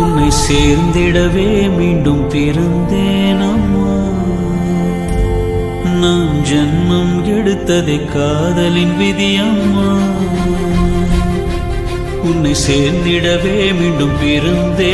உன்னை சேர்ந்திடவே மீண்டும் பிறந்தேன் அம்மா நான் ஜென்மம் எடுத்ததை காதலின் விதி அம்மா உன்னை சேர்ந்திடவே மீண்டும் பிறந்தே